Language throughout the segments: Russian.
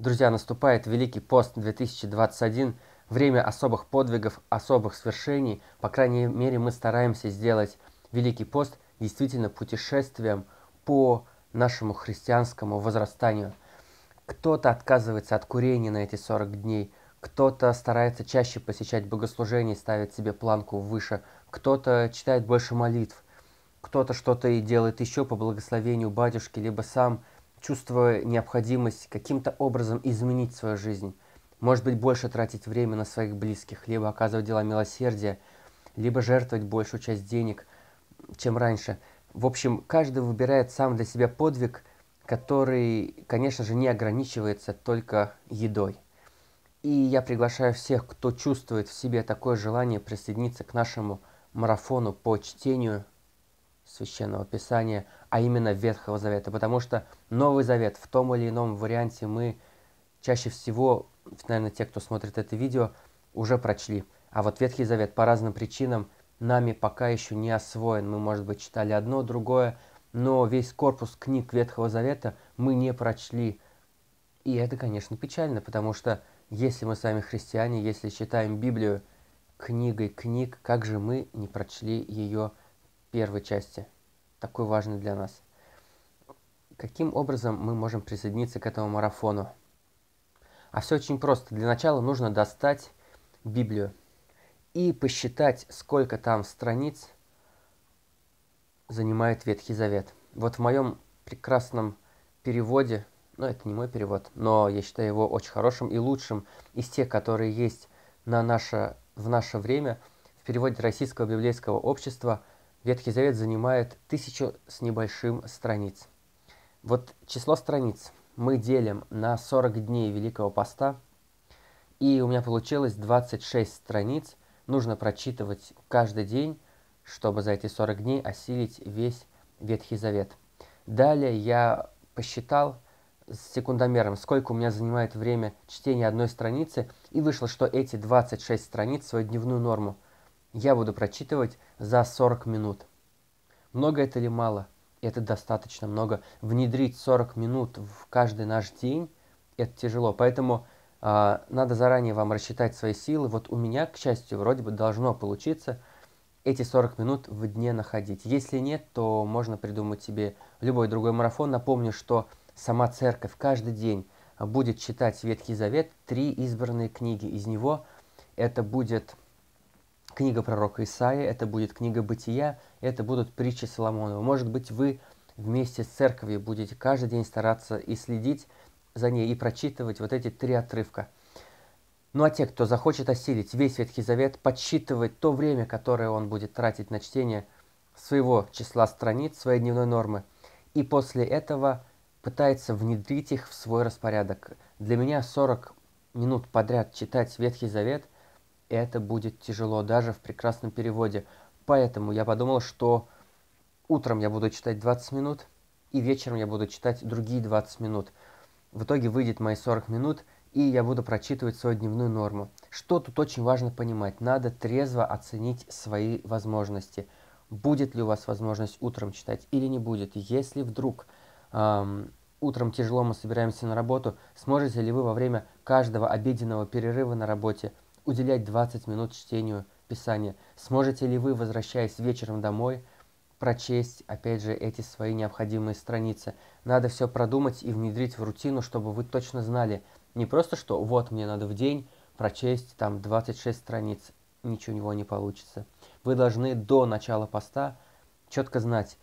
Друзья, наступает Великий пост 2021, время особых подвигов, особых свершений. По крайней мере, мы стараемся сделать Великий пост действительно путешествием по нашему христианскому возрастанию. Кто-то отказывается от курения на эти 40 дней, кто-то старается чаще посещать богослужения ставит себе планку выше, кто-то читает больше молитв, кто-то что-то и делает еще по благословению батюшки, либо сам – чувствуя необходимость каким-то образом изменить свою жизнь. Может быть, больше тратить время на своих близких, либо оказывать дела милосердия, либо жертвовать большую часть денег, чем раньше. В общем, каждый выбирает сам для себя подвиг, который, конечно же, не ограничивается только едой. И я приглашаю всех, кто чувствует в себе такое желание присоединиться к нашему марафону по чтению Священного Писания, а именно Ветхого Завета, потому что Новый Завет в том или ином варианте мы чаще всего, наверное, те, кто смотрит это видео, уже прочли. А вот Ветхий Завет по разным причинам нами пока еще не освоен. Мы, может быть, читали одно, другое, но весь корпус книг Ветхого Завета мы не прочли. И это, конечно, печально, потому что если мы с вами христиане, если читаем Библию книгой книг, как же мы не прочли ее первой части, такой важный для нас. Каким образом мы можем присоединиться к этому марафону? А все очень просто. Для начала нужно достать Библию и посчитать, сколько там страниц занимает Ветхий Завет. Вот в моем прекрасном переводе, ну это не мой перевод, но я считаю его очень хорошим и лучшим из тех, которые есть на наше, в наше время, в переводе Российского библейского общества – Ветхий Завет занимает тысячу с небольшим страниц. Вот число страниц мы делим на 40 дней Великого Поста, и у меня получилось 26 страниц. Нужно прочитывать каждый день, чтобы за эти 40 дней осилить весь Ветхий Завет. Далее я посчитал с секундомером, сколько у меня занимает время чтения одной страницы, и вышло, что эти 26 страниц, свою дневную норму – я буду прочитывать за 40 минут. Много это или мало? Это достаточно много. Внедрить 40 минут в каждый наш день – это тяжело. Поэтому э, надо заранее вам рассчитать свои силы. Вот у меня, к счастью, вроде бы должно получиться эти 40 минут в дне находить. Если нет, то можно придумать себе любой другой марафон. Напомню, что сама церковь каждый день будет читать Ветхий Завет, три избранные книги. Из него это будет книга пророка Исаия, это будет книга Бытия, это будут притчи Соломонова. Может быть, вы вместе с церковью будете каждый день стараться и следить за ней, и прочитывать вот эти три отрывка. Ну а те, кто захочет осилить весь Ветхий Завет, подсчитывать то время, которое он будет тратить на чтение своего числа страниц, своей дневной нормы, и после этого пытается внедрить их в свой распорядок. Для меня 40 минут подряд читать Ветхий Завет – это будет тяжело даже в прекрасном переводе. Поэтому я подумал, что утром я буду читать 20 минут, и вечером я буду читать другие 20 минут. В итоге выйдет мои 40 минут, и я буду прочитывать свою дневную норму. Что тут очень важно понимать? Надо трезво оценить свои возможности. Будет ли у вас возможность утром читать или не будет? Если вдруг эм, утром тяжело мы собираемся на работу, сможете ли вы во время каждого обеденного перерыва на работе уделять 20 минут чтению Писания? Сможете ли вы, возвращаясь вечером домой, прочесть, опять же, эти свои необходимые страницы? Надо все продумать и внедрить в рутину, чтобы вы точно знали, не просто, что вот мне надо в день прочесть там 26 страниц, ничего у него не получится. Вы должны до начала поста четко знать,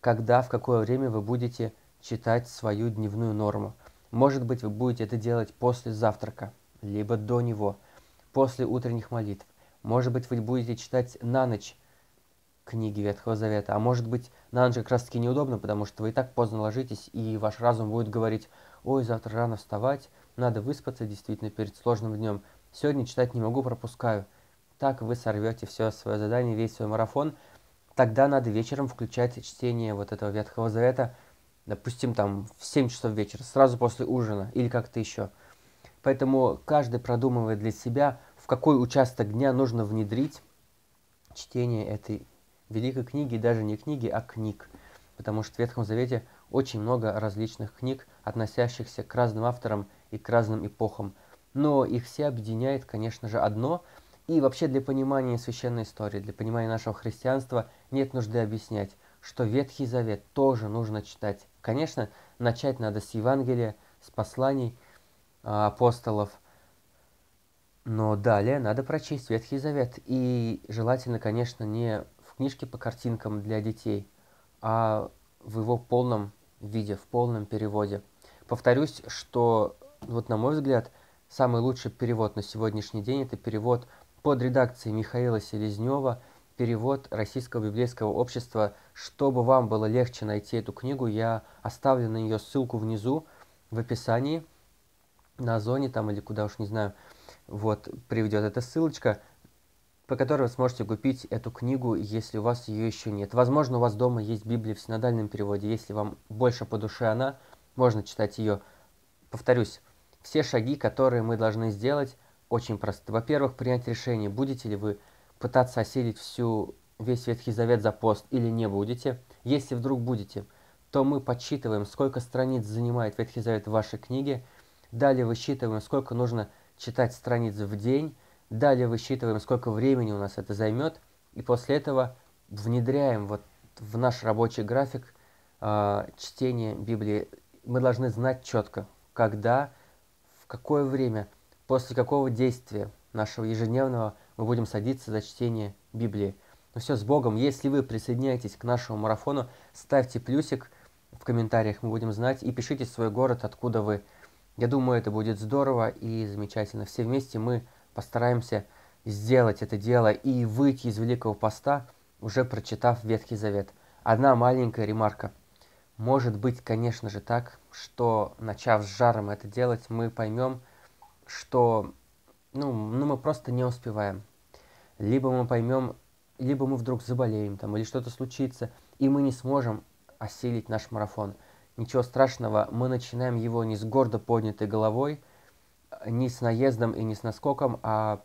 когда, в какое время вы будете читать свою дневную норму. Может быть, вы будете это делать после завтрака, либо до него – после утренних молитв. Может быть, вы будете читать на ночь книги Ветхого Завета, а может быть, на ночь как раз таки неудобно, потому что вы и так поздно ложитесь, и ваш разум будет говорить, ой, завтра рано вставать, надо выспаться действительно перед сложным днем. Сегодня читать не могу, пропускаю. Так вы сорвете все свое задание, весь свой марафон. Тогда надо вечером включать чтение вот этого Ветхого Завета, допустим, там в 7 часов вечера, сразу после ужина или как-то еще. Поэтому каждый продумывает для себя, в какой участок дня нужно внедрить чтение этой великой книги, даже не книги, а книг. Потому что в Ветхом Завете очень много различных книг, относящихся к разным авторам и к разным эпохам. Но их все объединяет, конечно же, одно. И вообще для понимания священной истории, для понимания нашего христианства нет нужды объяснять, что Ветхий Завет тоже нужно читать. Конечно, начать надо с Евангелия, с посланий а, апостолов, но далее надо прочесть Ветхий Завет. И желательно, конечно, не в книжке по картинкам для детей, а в его полном виде, в полном переводе. Повторюсь, что, вот на мой взгляд, самый лучший перевод на сегодняшний день – это перевод под редакцией Михаила Селезнева, перевод Российского библейского общества. Чтобы вам было легче найти эту книгу, я оставлю на нее ссылку внизу в описании, на зоне там или куда уж не знаю, вот приведет эта ссылочка по которой вы сможете купить эту книгу, если у вас ее еще нет. Возможно, у вас дома есть Библия в синодальном переводе. Если вам больше по душе она, можно читать ее. Повторюсь, все шаги, которые мы должны сделать, очень просты. Во-первых, принять решение, будете ли вы пытаться осилить всю, весь Ветхий Завет за пост или не будете. Если вдруг будете, то мы подсчитываем, сколько страниц занимает Ветхий Завет в вашей книге. Далее высчитываем, сколько нужно читать страниц в день Далее высчитываем, сколько времени у нас это займет, и после этого внедряем вот в наш рабочий график э, чтение Библии. Мы должны знать четко, когда, в какое время, после какого действия нашего ежедневного мы будем садиться за чтение Библии. Ну все, с Богом. Если вы присоединяетесь к нашему марафону, ставьте плюсик в комментариях, мы будем знать, и пишите свой город, откуда вы. Я думаю, это будет здорово и замечательно. Все вместе мы постараемся сделать это дело и выйти из Великого Поста, уже прочитав Ветхий Завет. Одна маленькая ремарка. Может быть, конечно же, так, что, начав с жаром это делать, мы поймем, что ну, ну, мы просто не успеваем. Либо мы поймем, либо мы вдруг заболеем там, или что-то случится, и мы не сможем осилить наш марафон. Ничего страшного, мы начинаем его не с гордо поднятой головой, не с наездом и не с наскоком, а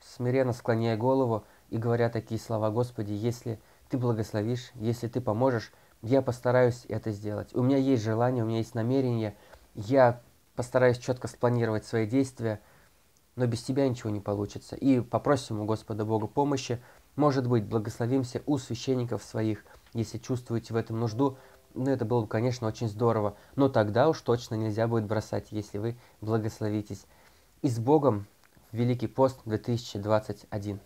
смиренно склоняя голову и говоря такие слова, «Господи, если Ты благословишь, если Ты поможешь, я постараюсь это сделать. У меня есть желание, у меня есть намерение, я постараюсь четко спланировать свои действия, но без Тебя ничего не получится. И попросим у Господа Бога помощи, может быть, благословимся у священников своих, если чувствуете в этом нужду, ну, это было бы, конечно, очень здорово. Но тогда уж точно нельзя будет бросать, если вы благословитесь. И с Богом! Великий пост 2021.